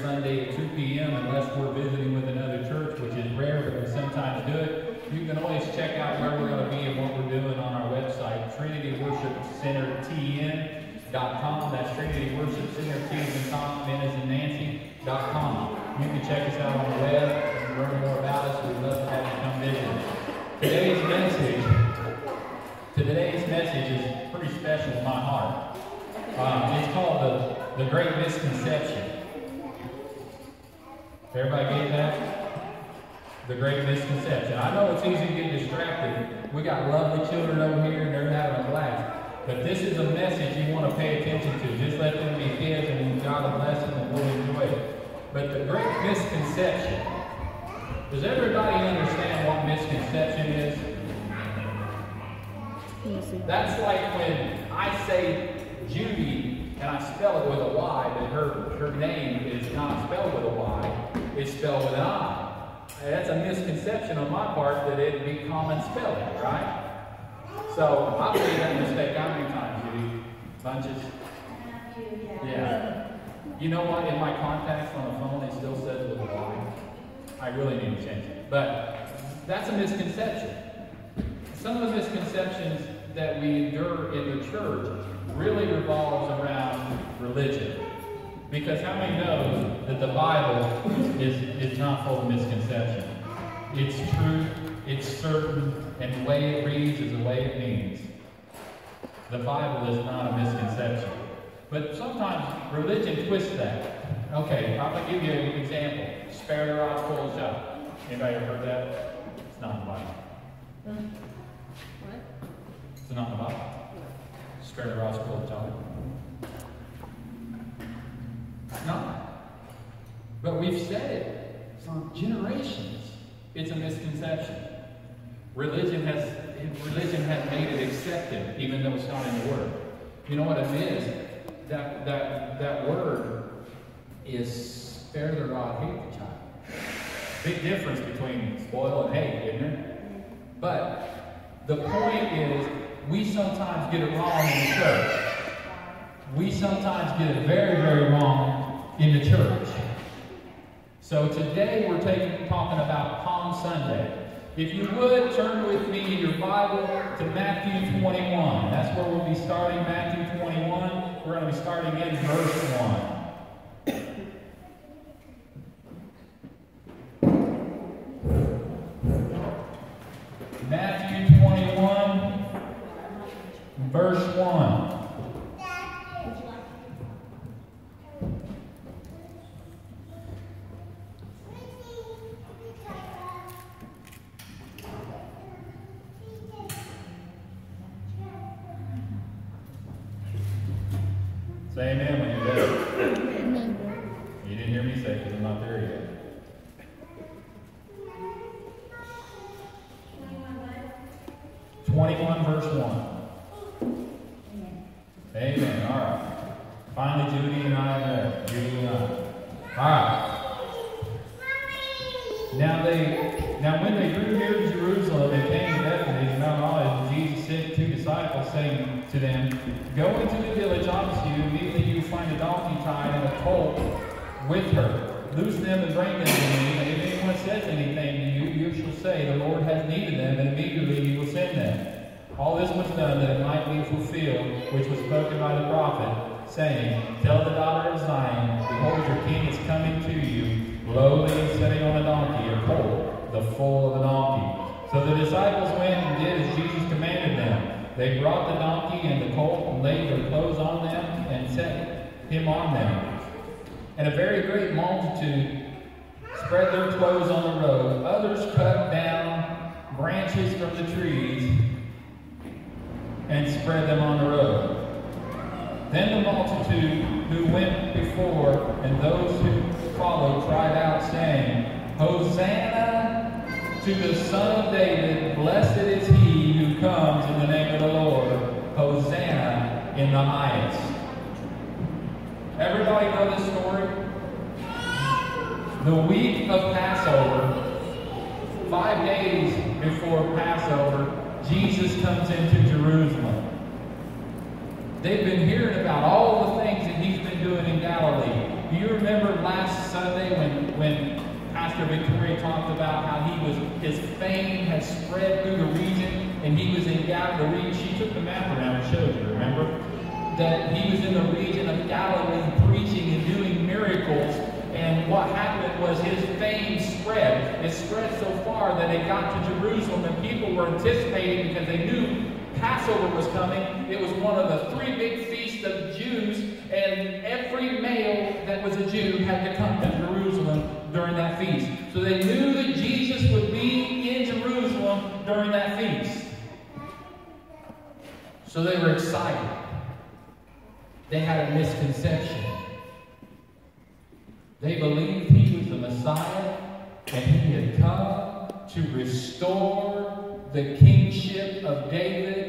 Sunday at 2 p.m. unless we're visiting with another church, which is rare, but we sometimes do it. You can always check out where we're going to be and what we're doing on our website, Trinity Worship Center TN.com. That's Trinity Worship Center TN.com, N as in Nancy.com. You can check us out on the web and learn more about us. We'd love to have you come visit. Today's message, today's message is pretty special in my heart. Um, it's called the, the Great Misconception. Everybody get that? The Great Misconception. I know it's easy to get distracted. We got lovely children over here and they're having a blast. But this is a message you want to pay attention to. Just let them be kids and God bless them and we'll enjoy it. But the Great Misconception. Does everybody understand what misconception is? That's like when I say Judy and I spell it with a Y, but her, her name is not spelled with a Y, it's spelled with an I. That's a misconception on my part that it'd be common spelling, right? So I've made that mistake how many times, Judy? Bunches? Yeah. You know what? In my contacts on the phone, it still says with a Y. I really need to change it. But that's a misconception. Some of the misconceptions that we endure in the church really revolves around religion. Because how many know that the Bible is, is not full of misconception? It's true, it's certain, and the way it reads is the way it means. The Bible is not a misconception. But sometimes religion twists that. Okay, I'm going to give you an example. Spare the rod, spoil the child. Anybody ever heard that? It's not in the Bible. What? It's not in the Bible. Spare the rod, spoil the child. Not. But we've said it for generations. It's a misconception. Religion has religion has made it accepted, even though it's not in the Word. You know what it is? That that that word is spare the rod, hate the child. Big difference between spoil and hate, isn't it? But the point is, we sometimes get it wrong in the church. We sometimes get it very, very wrong in the church. So today we're taking, talking about Palm Sunday. If you would, turn with me in your Bible to Matthew 21. That's where we'll be starting, Matthew 21. We're going to be starting in verse 1. Matthew 21, verse 1. Then the multitude who went before and those who followed cried out, saying, Hosanna to the Son of David, blessed is he who comes in the name of the Lord. Hosanna in the highest. Everybody know this story? The week of Passover, five days before Passover, Jesus comes into Jerusalem. They've been hearing about all the things that he's been doing in Galilee. Do you remember last Sunday when, when Pastor Victoria talked about how he was his fame had spread through the region and he was in Galilee. She took the map around and showed you, remember? That he was in the region of Galilee preaching and doing miracles. And what happened was his fame spread. It spread so far that it got to Jerusalem and people were anticipating because they knew Passover was coming. It was one of the three big feasts of Jews, and every male that was a Jew had to come to Jerusalem during that feast. So they knew that Jesus would be in Jerusalem during that feast. So they were excited. They had a misconception. They believed he was the Messiah and he had come to restore the kingship of David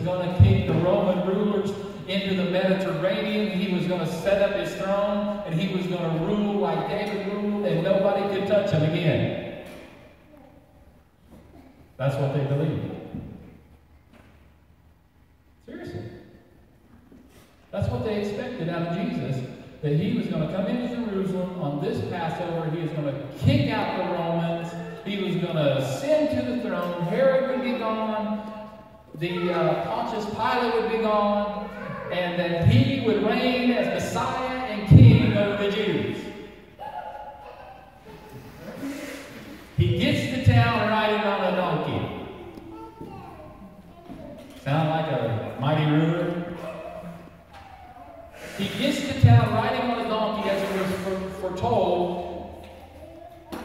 going to kick the Roman rulers into the Mediterranean. He was going to set up his throne and he was going to rule like David ruled and nobody could touch him again. That's what they believed. Seriously. That's what they expected out of Jesus. That he was going to come into Jerusalem on this Passover. He was going to kick out the Romans. He was going to ascend to the throne. Herod would be gone. The uh, Pontius Pilate would be gone. And that he would reign as Messiah and King over the Jews. He gets to town riding on a donkey. Sound like a mighty ruler? He gets to town riding on a donkey as it was foretold,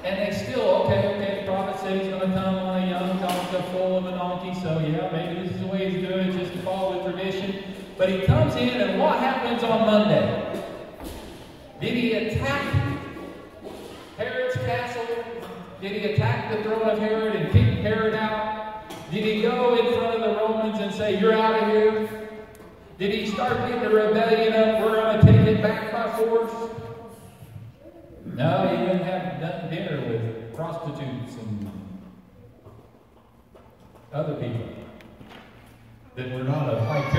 and they still, okay, okay, the prophet said he's going to come on a young donkey full of a donkey, so yeah, maybe this is the way he's doing it, just to follow the tradition. But he comes in, and what happens on Monday? Did he attack Herod's castle? Did he attack the throne of Herod and kick Herod out? Did he go in front of the Romans and say, You're out of here? Did he start getting the rebellion up? We're going to take it back by force? No, he didn't have done dinner with prostitutes and other people that were not of high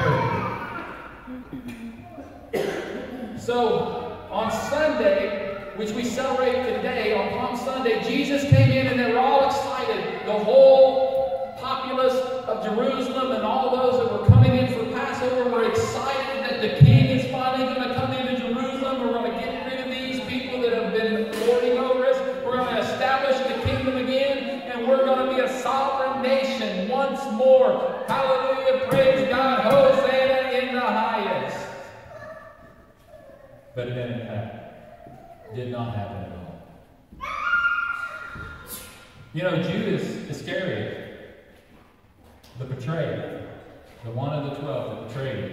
character. So, on Sunday, which we celebrate today, on Palm Sunday, Jesus came in and they were all excited. The whole populace of Jerusalem and all those that were coming in for Passover were excited But it didn't happen. Did not happen at all. You know, Judas Iscariot, the betrayer, the one of the twelve that betrayed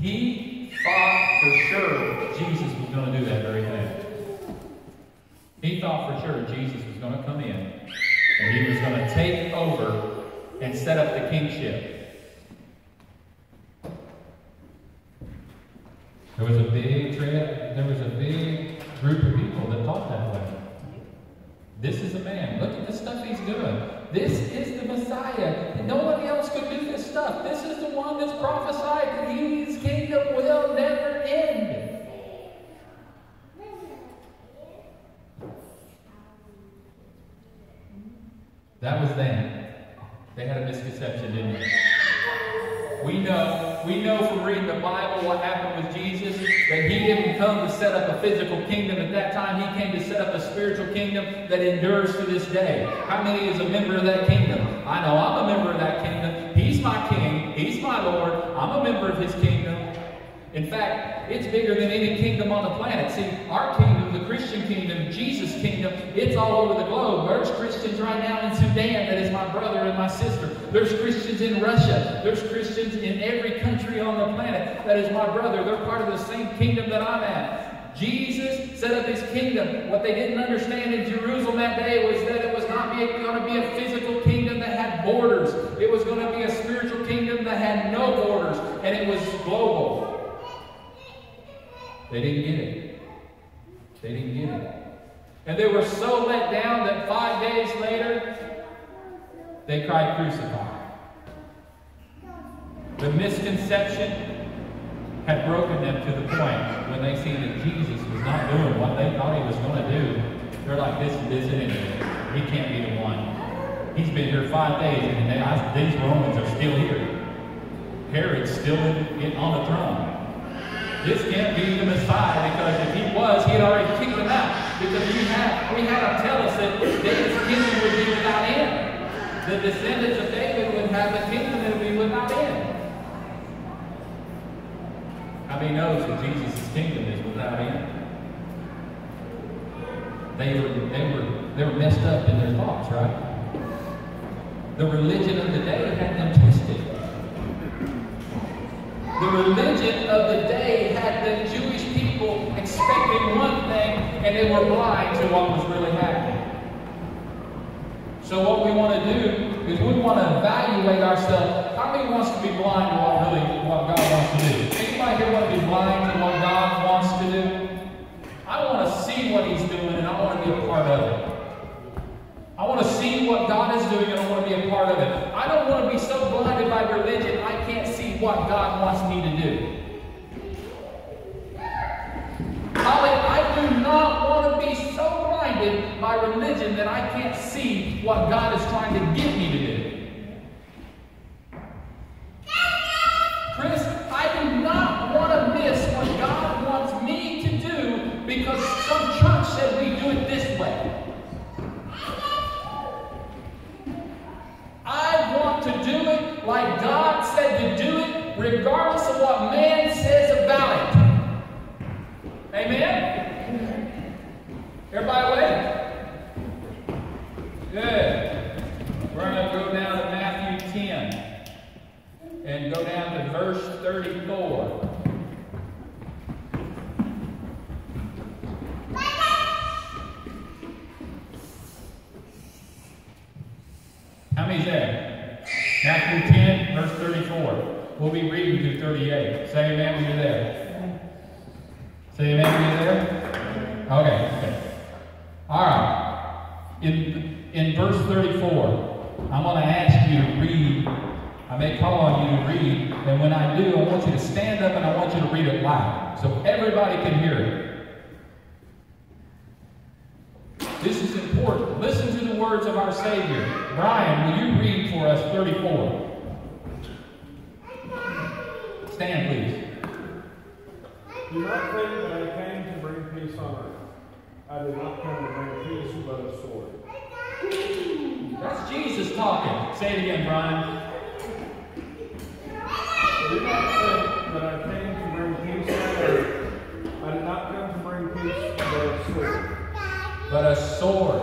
he thought for sure Jesus was going to do that very thing. He thought for sure Jesus was going to come in and he was going to take over and set up the kingship. There was a big there was a big group of people that thought that way. This is a man. Look at the stuff he's doing. This is the Messiah. And nobody else could do this stuff. This is the one that's prophesied that his kingdom will never end. That was them. They had a misconception, didn't they? We know, we know from reading the Bible what happened with Jesus, that he didn't come to set up a physical kingdom at that time. He came to set up a spiritual kingdom that endures to this day. How many is a member of that kingdom? I know I'm a member of that kingdom. He's my king. He's my Lord. I'm a member of his kingdom. In fact, it's bigger than any kingdom on the planet. See, our kingdom, the Christian kingdom, Jesus' kingdom, it's all over the globe. There's Christians right now in Sudan that is my brother and my sister. There's Christians in Russia. There's Christians in every country on the planet that is my brother. They're part of the same kingdom that I'm at. Jesus set up his kingdom. What they didn't understand in Jerusalem that day was that it was not going to be a physical kingdom that had borders. It was going to be a spiritual kingdom that had no borders, and it was global. They didn't get it. They didn't get it. And they were so let down that five days later, they cried, Crucify. The misconception had broken them to the point when they see that Jesus was not doing what they thought he was going to do. They're like, this, isn't it. He can't be the one. He's been here five days, and they, these Romans are still here. Herod's still in, in, on the throne. This can't be the Messiah because if he was, he had already kicked them out. Because we had, we had him tell us that David's kingdom would be without end. The descendants of David would have a kingdom that would not end. How many knows that Jesus' kingdom is without end? They were, they were, they were messed up in their thoughts, right? The religion of the day had them twisted. The religion of the day had the Jewish people expecting one thing and they were blind to what was really happening. So what we want to do is we want to evaluate ourselves. How many wants to be blind to what really what God wants to do? Anybody here want to be blind to what God wants to do? I want to see what He's doing and I want to be a part of it. I want to see what God is doing and I want to be a part of it. I don't want to be so blinded by religion what God wants me to do. Holly, I do not want to be so blinded by religion that I can't see what God is trying to get me to do. Chris, I do not want to miss what God wants me to do because some church said we do it this way. I want to do it like God said to do it, regardless of what man says about it. Amen? Everybody awake? Good. We're going to go down to Matthew 10 and go down to verse 34. How many's there? Matthew 10, verse 34. We'll be reading through 38. Say amen when you're there. Say amen when you're there? Okay. okay. All right. In, in verse 34, I'm going to ask you to read. I may call on you to read. And when I do, I want you to stand up and I want you to read it loud so everybody can hear it. This is important. Listen to the words of our Savior. Brian, will you read for us 34? Stand, please. Do not think that I came to bring peace on earth. I did not come to bring peace, but a sword. That's Jesus talking. Say it again, Brian. Do not think that I came to bring peace on earth. I did not come to bring peace, but a sword. But a sword.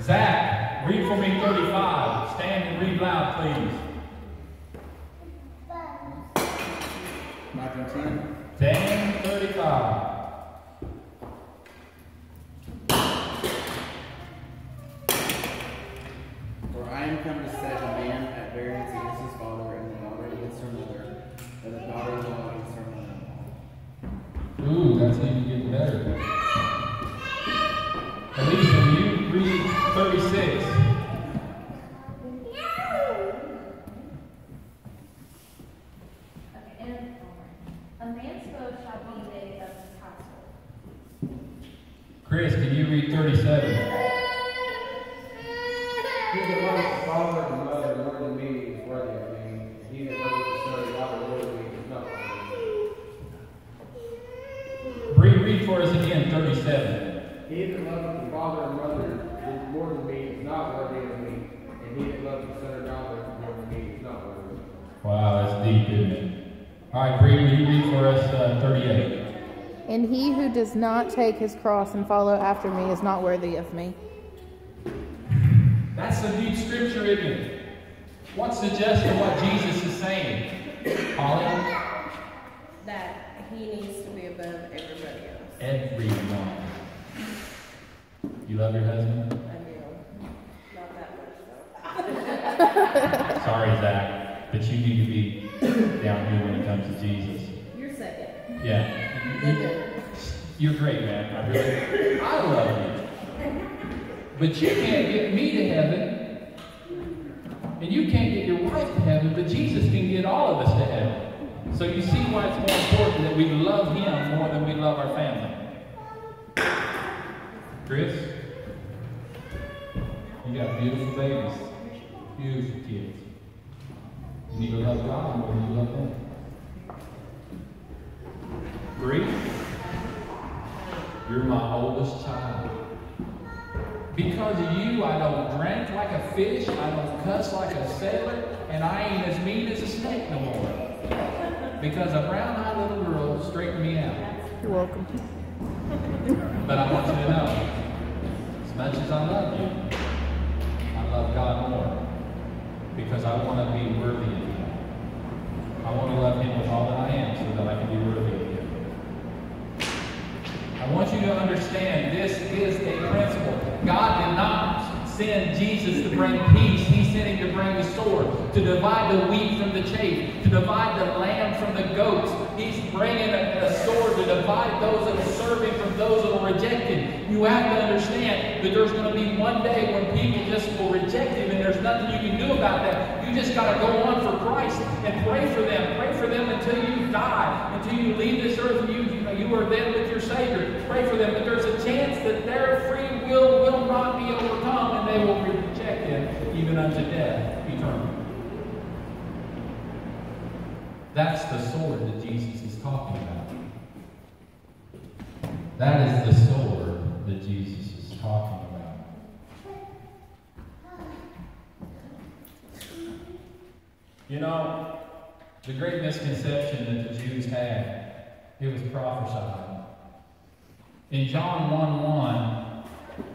Zach, read for me 35. Stand and read loud, please. Matthew 10. 10, 35. For I am come to set a man at variance against his father, and the daughter against her mother, and the daughter-in-law against her mother. Ooh, that's even getting better. Alicia, will you read 36? Okay, and a man's foe shall be they of his household. Chris, can you read 37? He that loveth the father and mother more than me is worthy of me, and he that loveth the son or daughter more than me is not worthy of me. Read, read for us again 37. He that loveth the father and mother is more than me is not worthy of me, and he that loveth the son or daughter more than me is not worthy of me. Wow, that's deep, isn't it? All right, Bree, will you read for us uh, 38? And he who does not take his cross and follow after me is not worthy of me. That's some deep scripture, isn't it? What suggests of what Jesus is saying? Holly? that he needs to be above everybody else. Everyone. You love your husband? I do. Not that much though. Sorry, Zach, but you need to be down here when it comes to Jesus. You're second. Yeah. You're great, man. I really, I love you. But you can't get me to heaven, and you can't get your wife to heaven, but Jesus can get all of us to heaven. So you see why it's more important that we love Him more than we love our family. Chris, you got beautiful babies, beautiful kids. You need to love God more than you love them. Bree, you're my oldest child. Because of you, I don't drink like a fish, I don't cuss like a sailor, and I ain't as mean as a snake no more. Because a brown-eyed little girl straightened me out. You're welcome. But I want you to know, as much as I love you, I love God more. Because I want to be worthy of Him. I want to love Him with all that I am so that I can be worthy of Him. I want you to understand this is a principle. God did not send Jesus to bring peace. He sent him to bring the sword, to divide the wheat from the chaff, to divide the lamb from the goats. He's bringing a, a sword to divide those that serve him from those that will reject him. You have to understand that there's going to be one day when people just will reject him and there's nothing you can do about that. You just got to go on for Christ and pray for them. Pray for them until you die, until you leave this earth and you, you, are then with your Savior. Pray for them. But there's a chance that their free will will not be overcome and they will reject him even unto death eternal. That's the sword that Jesus is talking about. That is the sword that Jesus is talking about. You know, the great misconception that the Jews had, it was prophesied. In John 1 1,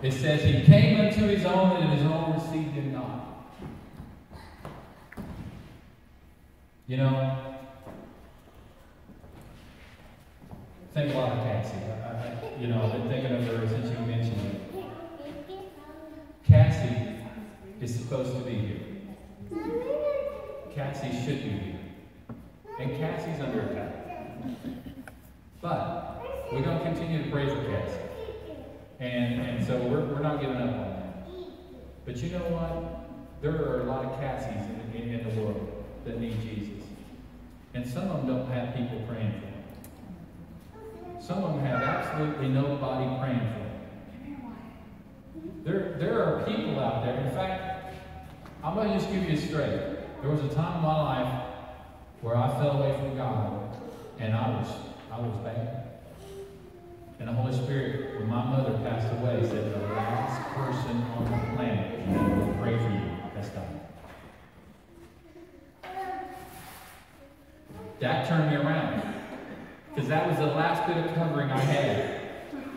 it says, He came unto his own, and his own received him not. You know, think a lot of Cassie. I, I, you know, I've been thinking of her since you mentioned it. Cassie is supposed to be here. Cassie should be here. And Cassie's under attack. But we're going to continue to pray for Cassie. And, and so we're, we're not giving up on that. But you know what? There are a lot of Cassies in, in, in the world that need Jesus. And some of them don't have people praying for them. Some of them have absolutely nobody praying for them. There, there are people out there. In fact, I'm going to just give you a straight. There was a time in my life where I fell away from God, and I was, I was bad. And the Holy Spirit, when my mother passed away, said, The last person on the planet will pray for you has died. That turned me around. Because that was the last bit of covering I had.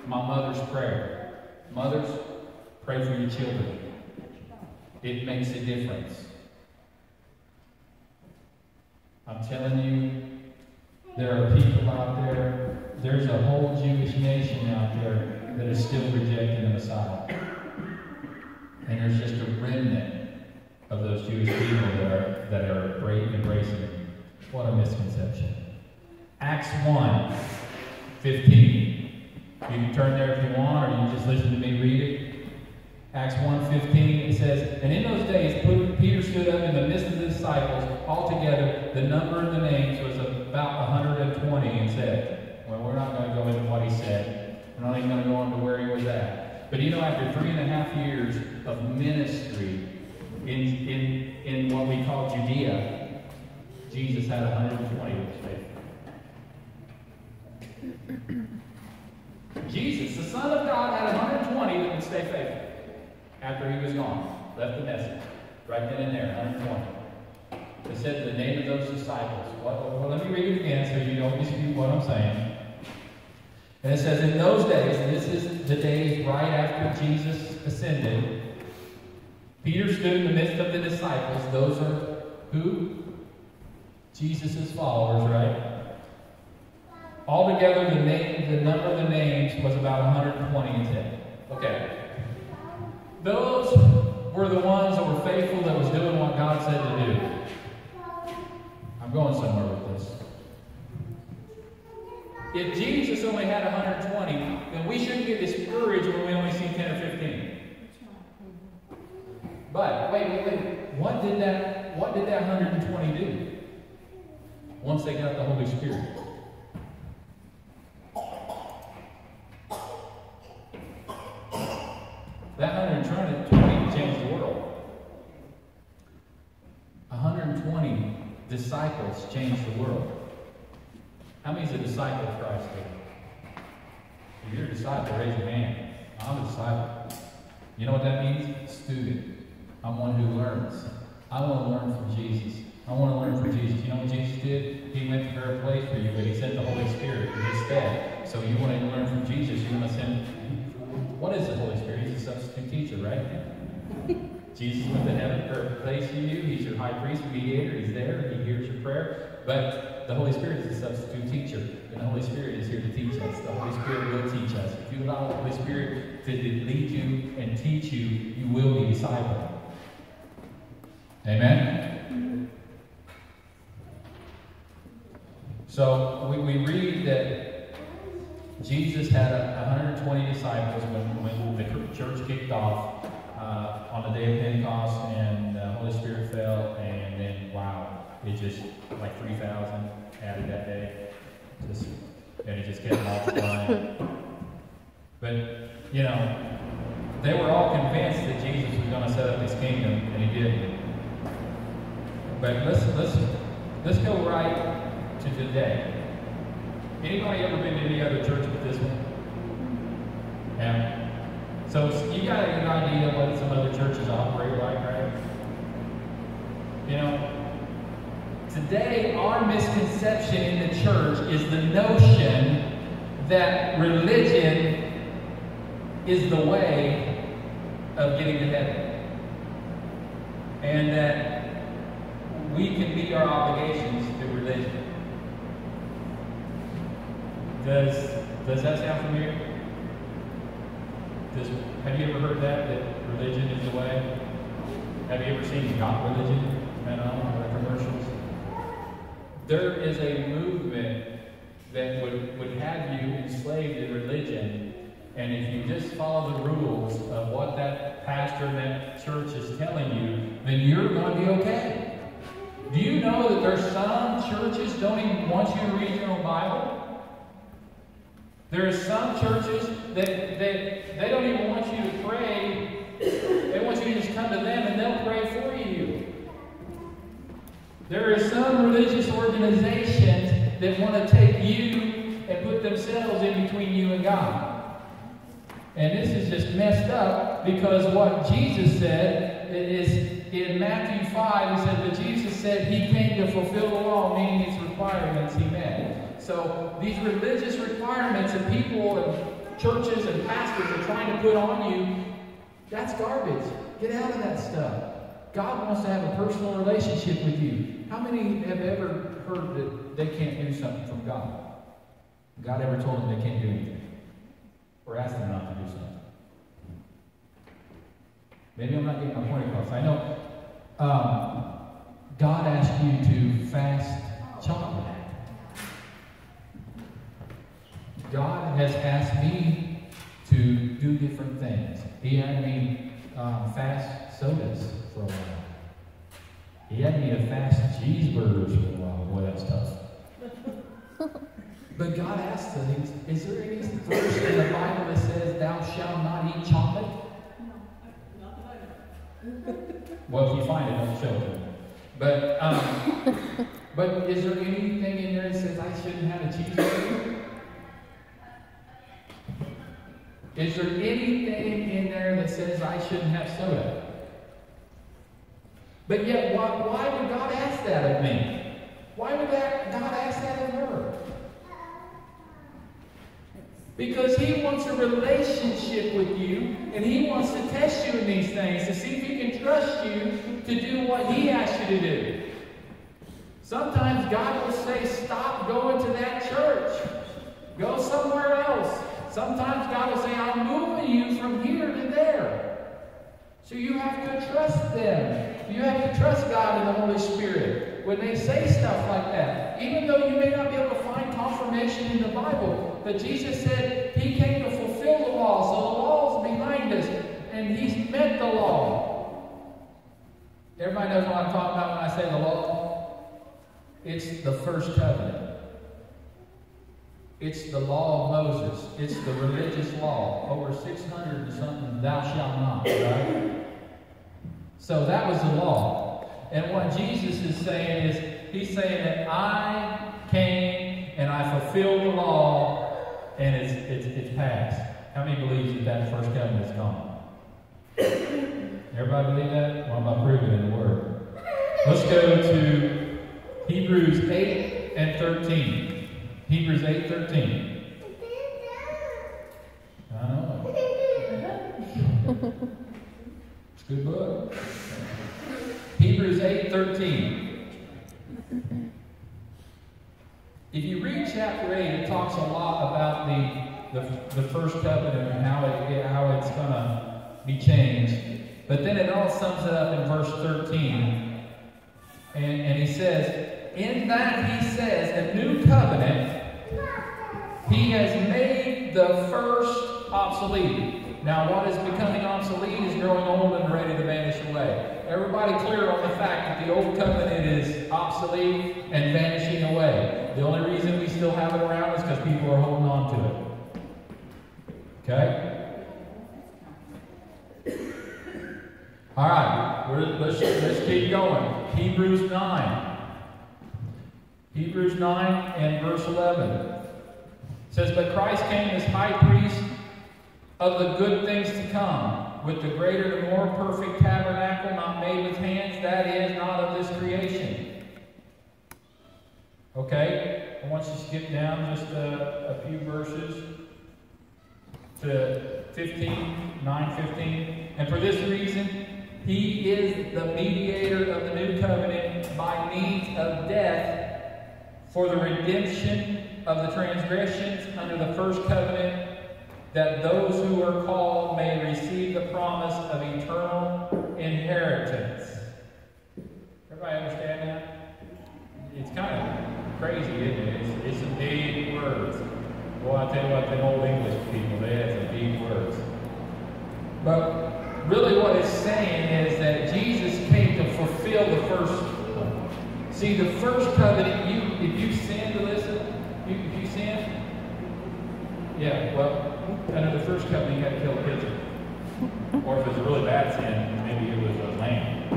My mother's prayer. Mothers, pray for your children. It makes a difference. I'm telling you, there are people out there, there's a whole Jewish nation out there that is still rejecting the Messiah. And there's just a remnant of those Jewish people that are, that are embracing it. What a misconception. Acts 1 15. You can turn there if you want, or you can just listen to me read it. Acts 1.15, it says, And in those days Peter stood up in the midst of the disciples, altogether the number of the names was about 120, and said, Well, we're not going to go into what he said. We're not even going to go into where he was at. But you know, after three and a half years of ministry in, in, in what we call Judea, Jesus had 120 of faithful. Jesus, the Son of God, had 120 that would stay faithful after he was gone. Left the message. Right then and there, 120. It said the name of those disciples. Well, well, let me read it again so you don't dispute what I'm saying. And it says, in those days, this is the days right after Jesus ascended, Peter stood in the midst of the disciples. Those are who? Jesus' followers, right? Altogether, the name, the number of the names was about 120 and 10. Okay. Those were the ones that were faithful, that was doing what God said to do. I'm going somewhere with this. If Jesus only had 120, then we shouldn't get discouraged when we only see 10 or 15. But wait, wait, wait. What did that what did that 120 do? once they got the Holy Spirit. That 120 changed the world. 120 changed the world. How many is a disciple of Christ here? If you're a disciple, raise your hand. I'm a disciple. You know what that means? Student. I'm one who learns. I want to learn from Jesus. I want to learn from Jesus. You know what Jesus did? He went to prepare a place for you, but he sent the Holy Spirit in his stead. So you want to learn from Jesus, you want to send. What is the Holy Spirit? He's a substitute teacher, right? Jesus went to heaven for a place for you. He's your high priest, mediator. He's there. He hears your prayer. But the Holy Spirit is a substitute teacher. And the Holy Spirit is here to teach us. The Holy Spirit will teach us. If you allow the Holy Spirit to lead you and teach you, you will be discipled. Amen? So we, we read that Jesus had a, 120 disciples when, when the church kicked off uh, on the day of Pentecost and the Holy Spirit fell, and then wow, it just like 3,000 added that day. Just, and it just kept multiplying. but, you know, they were all convinced that Jesus was going to set up his kingdom, and he didn't. But let's let's let's go right to today. Anybody ever been to any other church but this one? Yeah. So you got an idea what some other churches operate like, right? You know, today our misconception in the church is the notion that religion is the way of getting to heaven. And that we can meet our obligations through religion. Does, does that sound familiar? Have you ever heard that, that religion is the way? Have you ever seen God religion at all, or commercials? There is a movement that would, would have you enslaved in religion, and if you just follow the rules of what that pastor in that church is telling you, then you're going to be okay. Do you know that there's some churches don't even want you to read your own Bible? There are some churches that, that they don't even want you to pray. They want you to just come to them and they'll pray for you. There are some religious organizations that want to take you and put themselves in between you and God. And this is just messed up because what Jesus said is in Matthew 5, he said that Jesus said he came to fulfill the law, meaning its requirements he met. So these religious requirements and people and churches and pastors are trying to put on you, that's garbage. Get out of that stuff. God wants to have a personal relationship with you. How many have ever heard that they can't do something from God? God ever told them they can't do anything? Or asked them not to do something? Maybe I'm not getting my point across. I know um, God asked you to fast chocolate. God has asked me to do different things. He had me um, fast sodas for a while. He had me to fast cheeseburgers for a while. Boy, that's tough. but God asked us, is there any verse in the Bible that says, Thou shalt not eat chocolate? No. Well, if you find it, don't show it. But, um, but is there anything in there that says I shouldn't have a cheeseburger? Is there anything in there that says I shouldn't have soda? But yet, why, why would God ask that of me? Why would that, God ask that of her? Because he wants a relationship with you, and he wants to test you in these things to see if he can trust you to do what he asks you to do. Sometimes God will say, Stop going to that church. Go somewhere else. Sometimes God will say, I'm moving you from here to there. So you have to trust them. You have to trust God and the Holy Spirit when they say stuff like that. Even though you may not be able to find confirmation in the Bible, but Jesus said he came to fulfill the law. So the law is behind us, and he's met the law. Everybody knows what I'm talking about when I say the law? It's the first covenant. It's the law of Moses. It's the religious law. Over 600 and something, thou shalt not, right? So that was the law. And what Jesus is saying is, he's saying that I came and I fulfilled the law and it's, it's, it's passed. How many believes that that first covenant is gone? Everybody believe that? Well, I'm about proving it in the Word. Let's go to Hebrews 8 and 13. Hebrews 8 13. I know. It's a good book. Hebrews 8 13. If you read chapter 8, it talks a lot about the, the, the first covenant and how, it, how it's going to be changed. But then it all sums it up in verse 13. And, and he says, In that he says, a new covenant, he has made the first obsolete. Now, what is becoming obsolete is growing old and ready to vanish away. Everybody clear on the fact that the old covenant is obsolete and vanishing away. The only reason we still have it around is because people are holding on to it. Okay? All right, let's, let's keep going. Hebrews 9. Hebrews 9 and verse 11. Says, But Christ came as high priest of the good things to come, with the greater and more perfect tabernacle not made with hands, that is, not of this creation. Okay? I want you to skip down just a, a few verses to 15, 9, 15. And for this reason, he is the mediator of the new covenant by means of death for the redemption of the transgressions under the first covenant, that those who are called may receive the promise of eternal inheritance. Everybody understand that? It's kind of crazy, isn't it? It's, it's some big words. Boy, I tell you what, the old English people, they had some big words. But really what it's saying is that Jesus came to fulfill the first. See, the first covenant, you if you sin, listen, you, if you sin, yeah, well, under the first covenant, you had to kill a pigeon. Or if it was a really bad sin, maybe it was a lamb.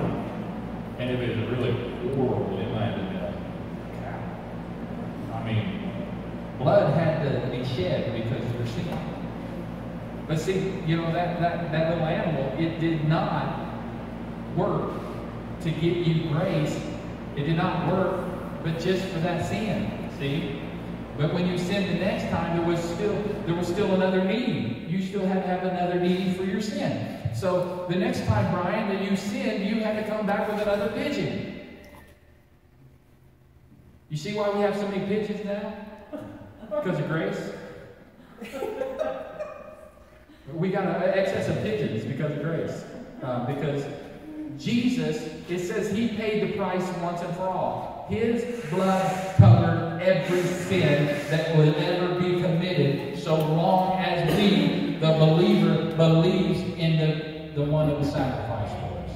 And if it was a really horrible, it might have been a cow. I mean, blood had to be shed because of your sin. But see, you know, that, that, that little animal, it did not work to give you grace. It did not work, but just for that sin. See? But when you sinned the next time, there was still there was still another need. You still had to have another need for your sin. So the next time, Brian, that you sinned, you had to come back with another pigeon. You see why we have so many pigeons now? Because of grace. We got an excess of pigeons because of grace. Uh, because Jesus, it says he paid the price once and for all. His blood covered every sin that would ever be committed so long as we, the believer, believes in the, the one that was sacrificed for us.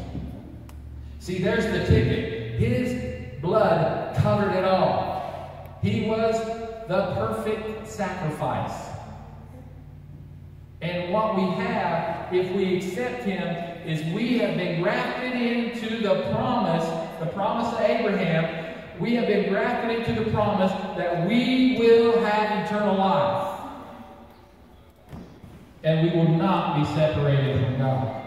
See, there's the ticket. His blood covered it all. He was the perfect sacrifice. And what we have, if we accept Him, is we have been grafted into the promise, the promise of Abraham. We have been grafted into the promise that we will have eternal life. And we will not be separated from God.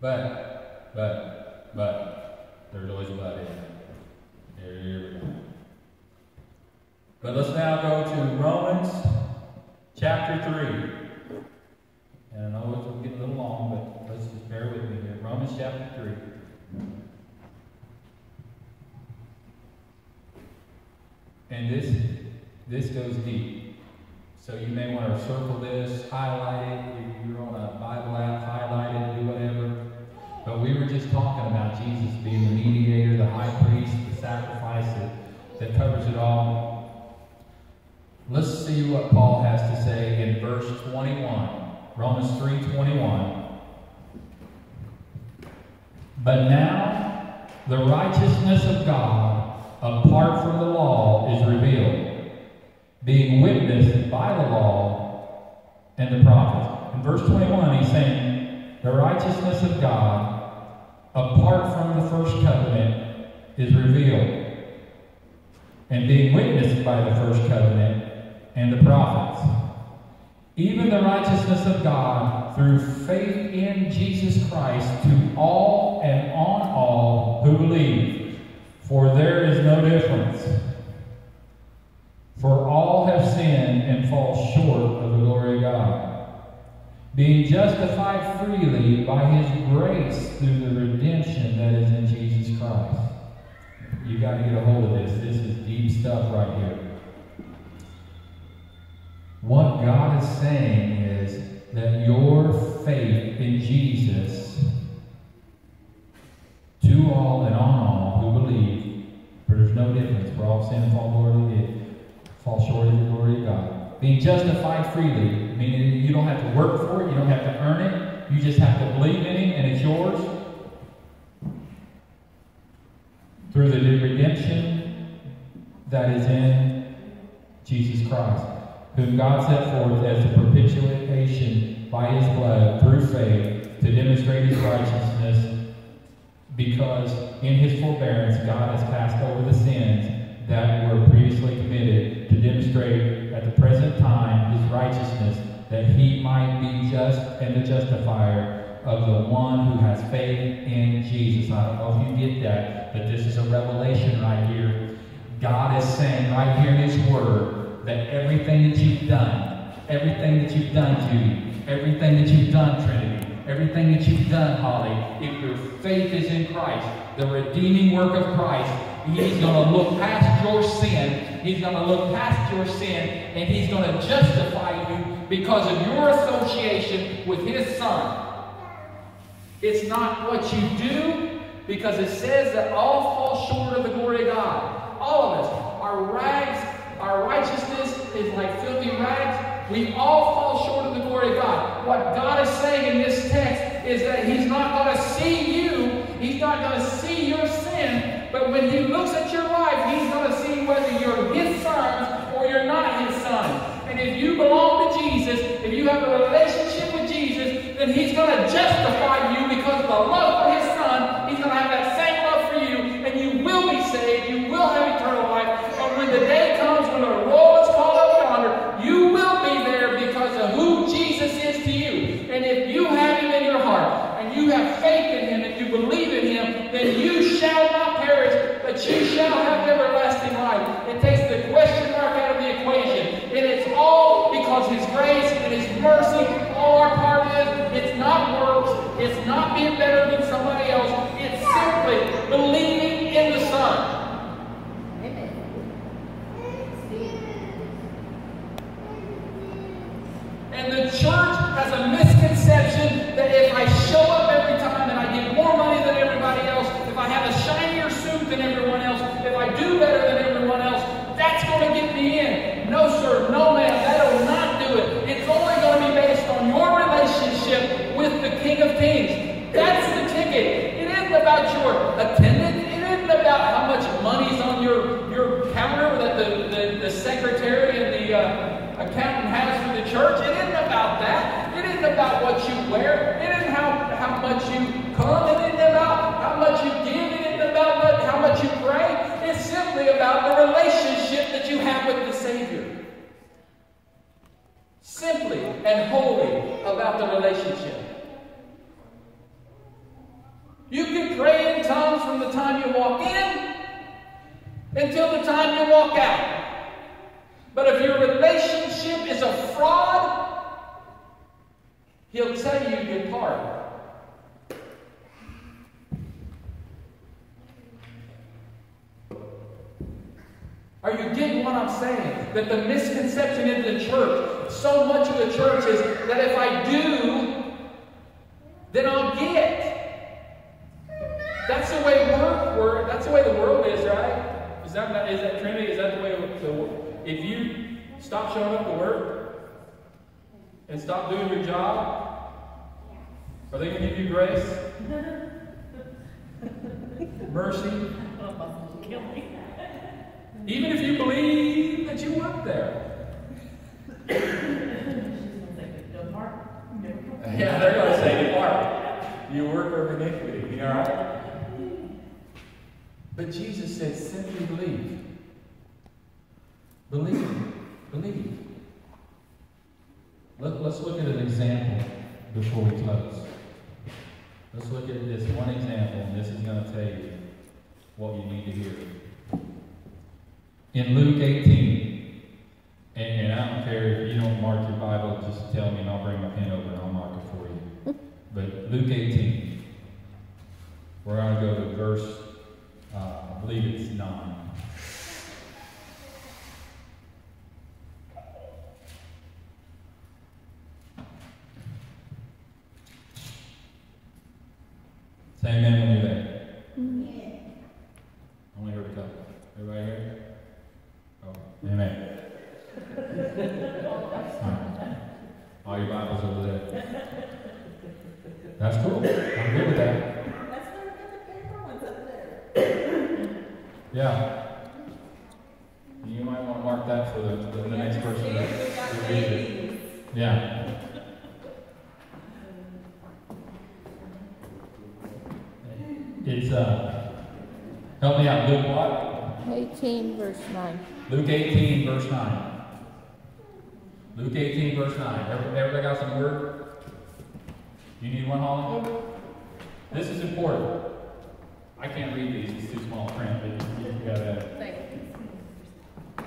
But, but, but, there's always a but in. Here we go. But let's now go to Romans chapter 3. And I know it's getting a little long, but let's just bear with me here. Romans chapter 3. And this this goes deep. So you may want to circle this, highlight it. If you're on a Bible app, highlight it, do whatever. But we were just talking about Jesus being the mediator, the high priest, the sacrifice that, that covers it all. Let's see what Paul has to say in verse 21. Romans 3:21. But now the righteousness of God apart from the law is revealed, being witnessed by the law and the prophets. In verse 21, he's saying, The righteousness of God apart from the first covenant is revealed, and being witnessed by the first covenant and the prophets. Even the righteousness of God through faith in Jesus Christ to all and on all who believe. For there is no difference. For all have sinned and fall short of the glory of God. Being justified freely by his grace through the redemption that is in Jesus Christ. You got to get a hold of this. This is deep stuff right here. What God is saying is that your faith in Jesus, to all and on all who believe, for there's no difference. We're all sin and fall, glory fall short of the glory of God. Being justified freely, meaning you don't have to work for it, you don't have to earn it, you just have to believe in Him and it's yours. Through the new redemption that is in Jesus Christ whom God set forth as the propitiation by his blood through faith to demonstrate his righteousness, because in his forbearance God has passed over the sins that were previously committed to demonstrate at the present time his righteousness, that he might be just and the justifier of the one who has faith in Jesus. I don't know if you get that, but this is a revelation right here. God is saying right here in his word, that everything that you've done, everything that you've done, Judy, everything that you've done, Trinity, everything that you've done, Holly, if your faith is in Christ, the redeeming work of Christ, He's going to look past your sin. He's going to look past your sin, and He's going to justify you because of your association with His Son. It's not what you do, because it says that all fall short of the glory of God. All of us. are rags our righteousness is like filthy rags. We all fall short of the glory of God. What God is saying in this text is that He's not going to see you, He's not going to see your sin, but when He looks at your life, He's going to see whether you're His sons or you're not His sons. And if you belong to Jesus, if you have a relationship with Jesus, then He's going to justify you because of the love for His much you come. It isn't about how much you give. Isn't about what, how much you pray. It's simply about the relationship that you have with the Savior. Simply and wholly about the relationship. You can pray in tongues from the time you walk in until the time you walk out. But if your relationship is a fraud, he'll tell you your part. Are you getting what I'm saying? That the misconception in the church, so much of the church is that if I do, then I'll get. That's the way work, that's the way the world is, right? Is that, is that Trinity? Is that the way the world? if you stop showing up to work and stop doing your job, are they going to give you grace? mercy. Even if you believe you weren't there. Yeah, they're going to say, Depart, you worker of iniquity. You all right? But Jesus said, simply believe. Believe. Believe. Let, let's look at an example before we close. Let's look at this one example, and this is going to tell you what you need to hear. In Luke 18, and, and I don't care if you don't mark your Bible, just tell me and I'll bring my pen over and I'll mark it for you. But Luke 18, we're going to go to verse, uh, I believe it's 9. Say amen when you're there. Only heard a couple. Everybody here? Oh, amen. Alright. All your Bibles over there. That's cool. I'm good with that. That's why we got the paper ones up there. Yeah. You might want to mark that for the, the, the next person. We that- got that reads it. Yeah. It's, uh, help me out, Luke what? 18, verse 9. Luke 18, verse 9. Luke 18, verse 9. Everybody, everybody got some word? You need one, Holly? Mm-hmm. This is important. I can't read these, it's too small print, but you gotta. Thank you.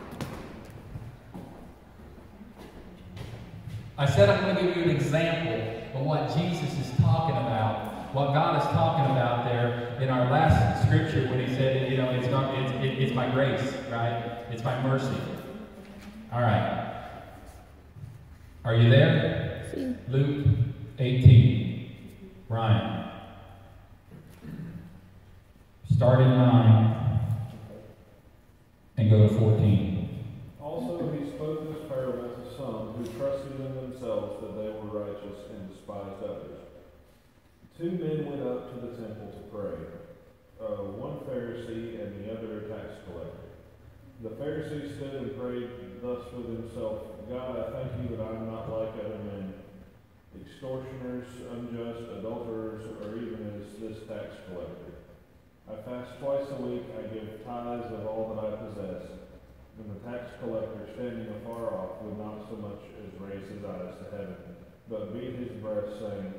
I said I'm going to give you an example of what Jesus is talking about, what God is talking about there in our last scripture when He said, you know, it's not, it's, it, it's by grace, right? It's by mercy. All right. Are you there? See? Luke 18. Ryan. Start at 9 and go to 14. Also, he spoke this parable to some who trusted in themselves that they were righteous and despised others. Two men went up to the temple to pray, uh, one Pharisee and the other a tax collector. The Pharisee stood and prayed thus with himself God, I thank you that I am not like other men, extortioners, unjust, adulterers, or even as this tax collector. I fast twice a week, I give tithes of all that I possess. And the tax collector, standing afar off, would not so much as raise his eyes to heaven, but beat his breast, saying,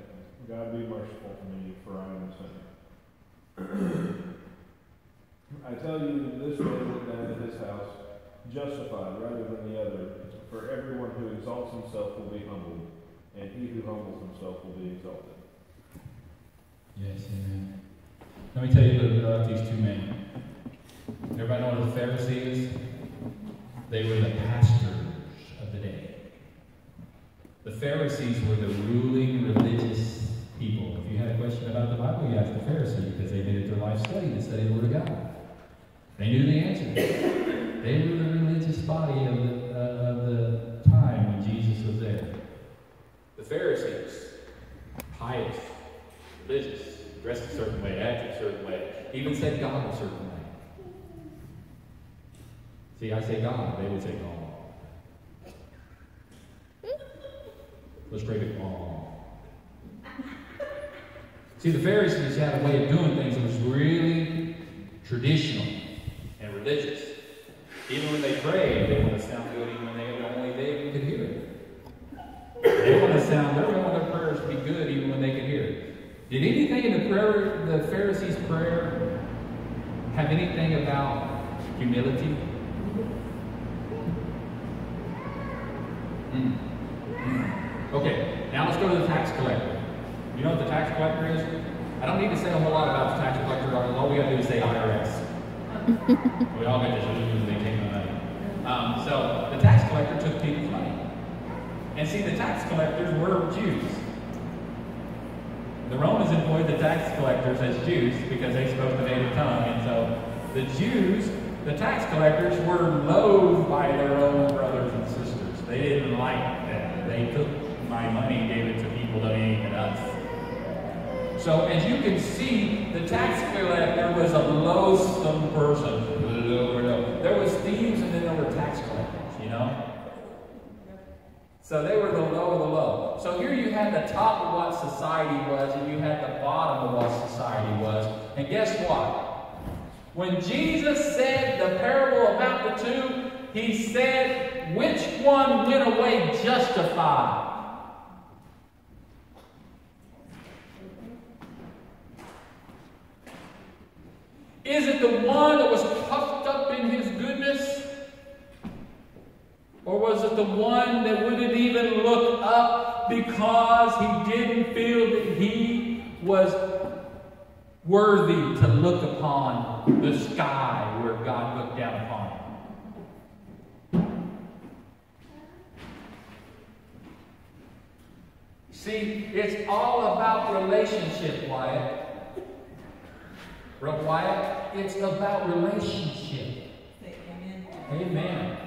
God be merciful to me, for I am a sinner. I tell you, this man went down to his house justified rather than the other. For everyone who exalts himself will be humbled, and he who humbles himself will be exalted. Yes, amen. Let me tell you a little bit about these two men. Everybody know what a Pharisee is? They were the pastors of the day. The Pharisees were the ruling religious people. If you had a question about the Bible, you asked the Pharisee because they did it their life study to study the Word of God. They knew the answer. They were the religious body of the, The Pharisees, pious, religious, dressed a certain way, acted a certain way, even said God a certain way. See, I say God, they would say God. Let's break it wrong. See, the Pharisees had a way of doing things that was really traditional and religious. Even when they prayed, they want to sound good, even when they only they could hear it. They want to sound, they want their prayers to be good, even when they could hear it. Did anything in the prayer, the Pharisees' prayer, have anything about humility? Mm. Mm. Okay, now let's go to the tax collector. You know what the tax collector is? I don't need to say a whole lot about the tax collector. All we got to do is say IRS. we all got to do they take the money. Um, so the tax collector took people money. And see, the tax collectors were Jews. The Romans employed the tax collectors as Jews because they spoke the native tongue. And so the Jews, the tax collectors, were loathed by their own brothers and sisters. They didn't like that. They took my money and gave it to people that ain't even us. So as you can see, the tax collector was a loathsome person. There was thieves and then there were tax collectors, you know? So they were the low of the low. So here you had the top of what society was, and you had the bottom of what society was. And guess what? When Jesus said the parable about the two, he said, which one went away justified? Is it the one that was puffed up in his? Or was it the one that wouldn't even look up because he didn't feel that he was worthy to look upon the sky where God looked down upon him? See, it's all about relationship, Wyatt. Wyatt, it's about relationship. Amen.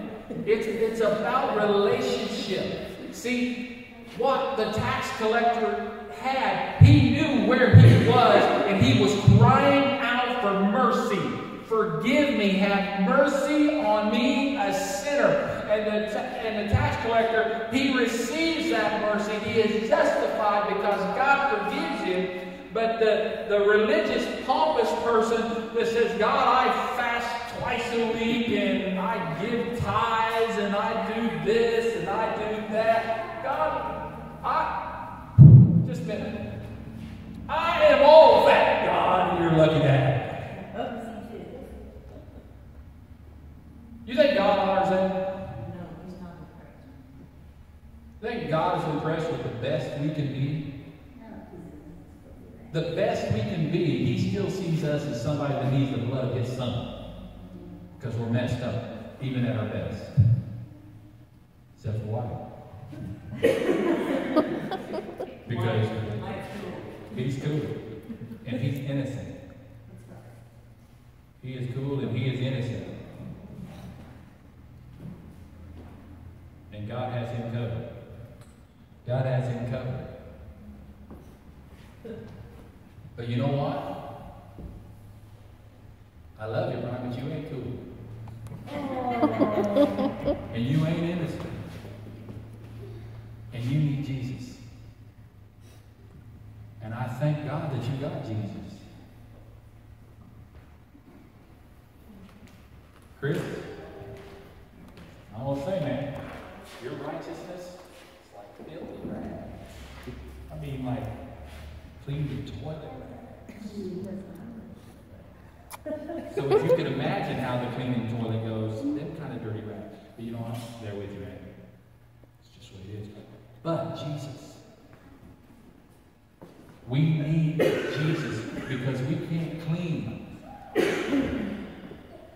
It's, it's about relationship. See, what the tax collector had, he knew where he was, and he was crying out for mercy. Forgive me, have mercy on me, a sinner. And the, and the tax collector, he receives that mercy. He is justified because God forgives him. But the, the religious, pompous person that says, God, I twice a week and I give tithes and I do this and I do that. God, I, just a minute. I am all that, God, you're looking at. You think God honors that? No, he's not impressed. You think God is impressed with the best we can be? The best we can be, He still sees us as somebody that needs the blood of His Son. Because we're messed up, even at our best. Except for why? because He's cool. And He's innocent. He is cool and He is innocent. And God has Him covered. God has Him covered. But you know what? I love you, Brian, but you ain't cool. and you ain't innocent. And you need Jesus. And I thank God that you got Jesus. Chris, I'm going to say, man, your righteousness is like filthy rags. I mean, like clean the toilet rags. So if you can imagine how the cleaning toilet goes, them kind of dirty rags. But you know what? They're with you, man. It's just what it is. But Jesus. We need Jesus because we can't clean.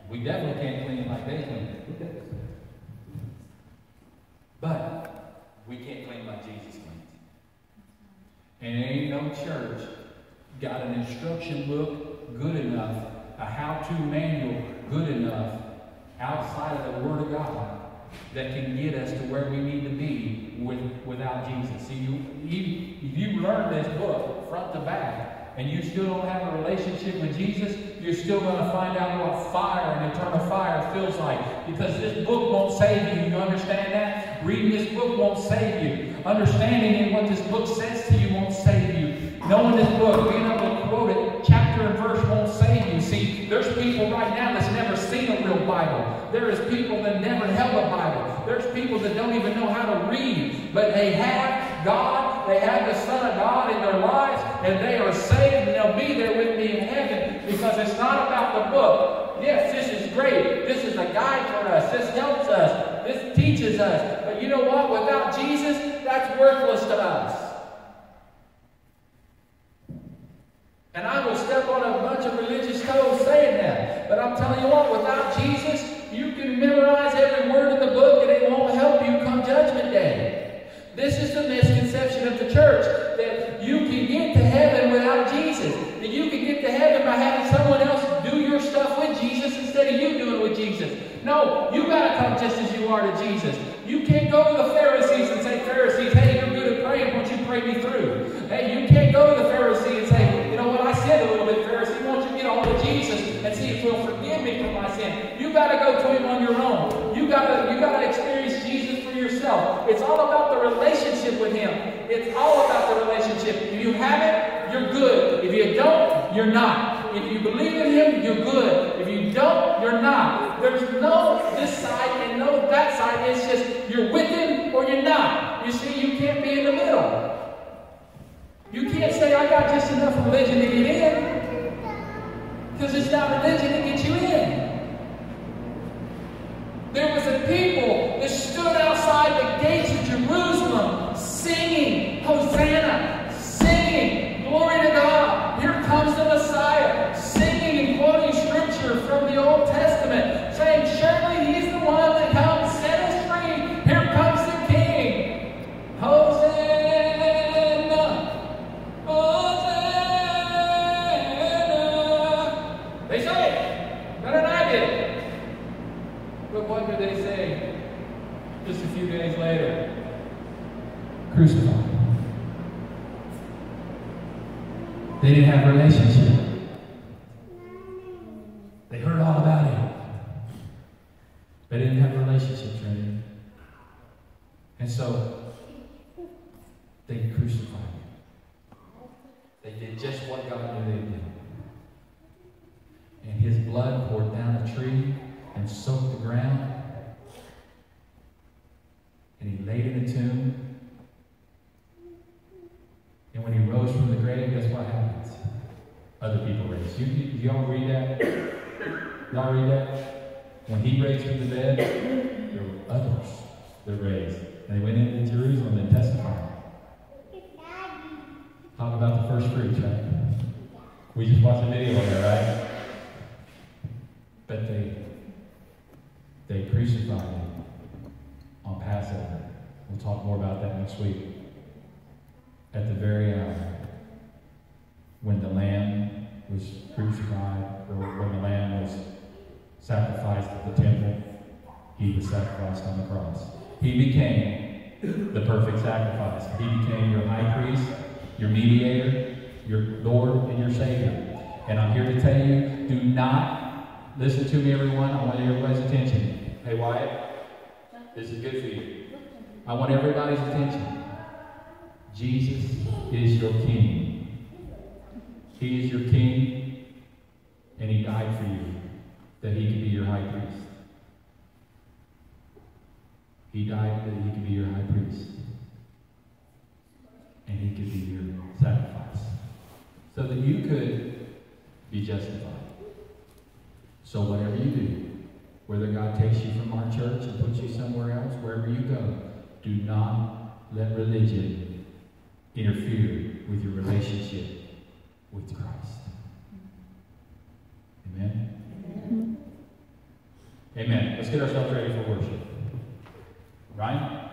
We definitely can't clean like they clean. But we can't clean like Jesus cleans. And ain't no church got an instruction book good enough, a how-to manual good enough outside of the Word of God that can get us to where we need to be with, without Jesus. See, you, if you learn this book front to back and you still don't have a relationship with Jesus, you're still going to find out what fire and eternal fire feels like. Because this book won't save you. You understand that? Reading this book won't save you. Understanding what this book says to you won't save you. Knowing this book, being able to quote it chapter and verse won't save. See, there's people right now that's never seen a real Bible. There is people that never held a Bible. There's people that don't even know how to read, but they have God, they have the Son of God in their lives, and they are saved, and they'll be there with me in heaven because it's not about the book. Yes, this is great. This is a guide for us. This helps us. This teaches us. But you know what? Without Jesus, that's worthless to us. And I will step on a bunch of religious toes saying that. But I'm telling you what, without Jesus, you can memorize every word in the book and it won't help you come judgment day. This is the misconception of the church that you can get to heaven without Jesus. That you can get to heaven by having someone else do your stuff with Jesus instead of you doing it with Jesus. No, you got to come just as you are to Jesus. You can't go to the Pharisees and say, Pharisees, hey, you're good at praying. Won't you pray me through? Hey, you can't go to the Pharisee gotta, you gotta experience Jesus for yourself. It's all about the relationship with Him. It's all about the relationship. If you have it, you're good. If you don't, you're not. If you believe in Him, you're good. If you don't, you're not. There's no this side and no that side. It's just you're with Him or you're not. You see, you can't be in the middle. You can't say, I got just enough religion to get in. Because it's not religion that gets you in. Stood outside Talk about the first fruits, right? We just watched a video on that, right? But they they crucified him on Passover. We'll talk more about that next week. At the very hour when the lamb was crucified, or when the lamb was sacrificed at the temple, he was sacrificed on the cross. He became the perfect sacrifice. He became your high priest, your mediator, your Lord, and your Savior. And I'm here to tell you do not listen to me, everyone. I want everybody's attention. Hey, Wyatt, this is good for you. I want everybody's attention. Jesus is your King. He is your King, and He died for you that He could be your high priest. He died that He could be your high priest, and He could be your sacrifice, so that you could be justified. So, whatever you do, whether God takes you from our church and puts you somewhere else, wherever you go, do not let religion interfere with your relationship with Christ. Amen? Amen. Let's get ourselves ready for worship. Right?